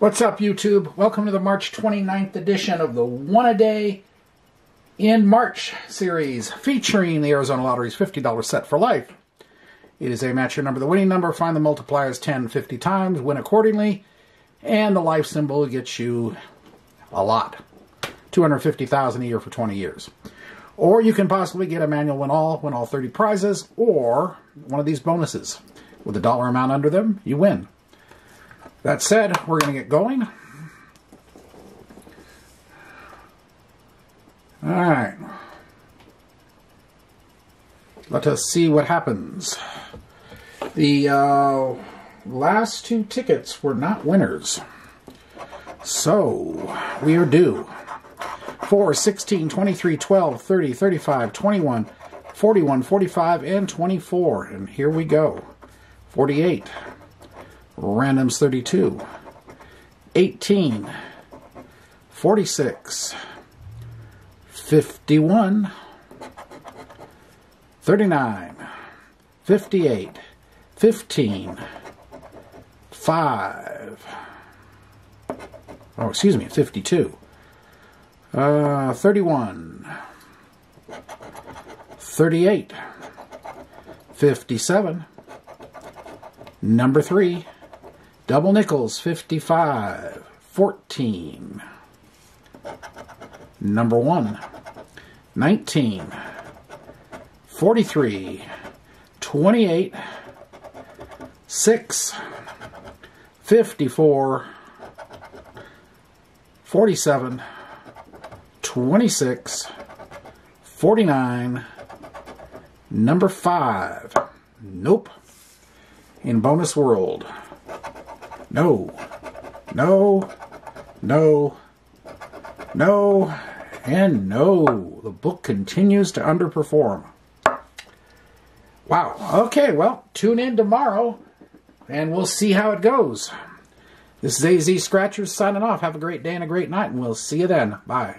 What's up, YouTube? Welcome to the March 29th edition of the One A Day in March series featuring the Arizona Lottery's $50 set for life. It is a match your number, the winning number, find the multipliers 10, 50 times, win accordingly, and the life symbol gets you a lot. 250000 a year for 20 years. Or you can possibly get a manual win all, win all 30 prizes, or one of these bonuses. With a dollar amount under them, you win. That said, we're going to get going. All right. Let us see what happens. The uh, last two tickets were not winners. So, we are due. 4, 16, 23, 12, 30, 35, 21, 41, 45, and 24. And here we go. 48. Randoms 32, 18, 46, 51, 39, 58, 15, 5, oh, excuse me, 52, uh, 31, 38, 57, number 3, Double nickels, 55, 14. Number 1, 19, 43, 28, 6, 54, 47, 26, 49, number 5. Nope. In bonus world. No. No. No. No. And no. The book continues to underperform. Wow. Okay, well, tune in tomorrow and we'll see how it goes. This is AZ Scratchers signing off. Have a great day and a great night, and we'll see you then. Bye.